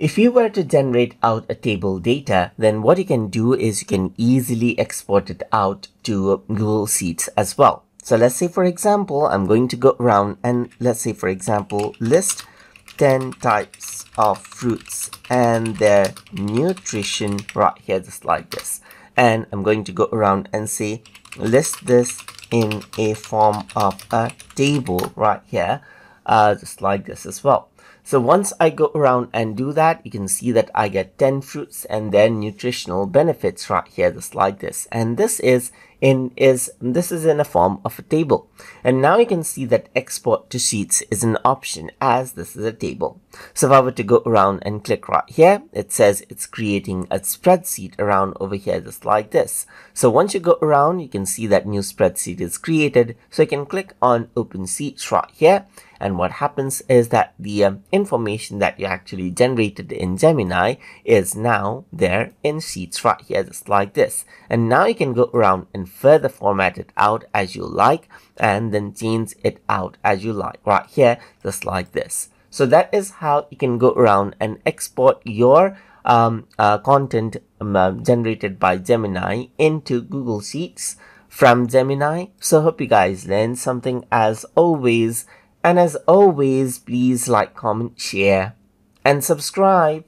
If you were to generate out a table data, then what you can do is you can easily export it out to Google Sheets as well. So let's say, for example, I'm going to go around and let's say, for example, list 10 types of fruits and their nutrition right here, just like this. And I'm going to go around and say, list this in a form of a table right here, uh, just like this as well. So once I go around and do that, you can see that I get 10 fruits and their nutritional benefits right here, just like this. And this is in is this is in a form of a table. And now you can see that export to sheets is an option as this is a table. So if I were to go around and click right here, it says it's creating a spreadsheet around over here just like this. So once you go around, you can see that new spreadsheet is created. So you can click on open sheets right here and what happens is that the um, information that you actually generated in Gemini is now there in Sheets right here, just like this. And now you can go around and further format it out as you like and then change it out as you like right here, just like this. So that is how you can go around and export your um, uh, content um, uh, generated by Gemini into Google Sheets from Gemini. So hope you guys learned something as always. And as always, please like, comment, share, and subscribe.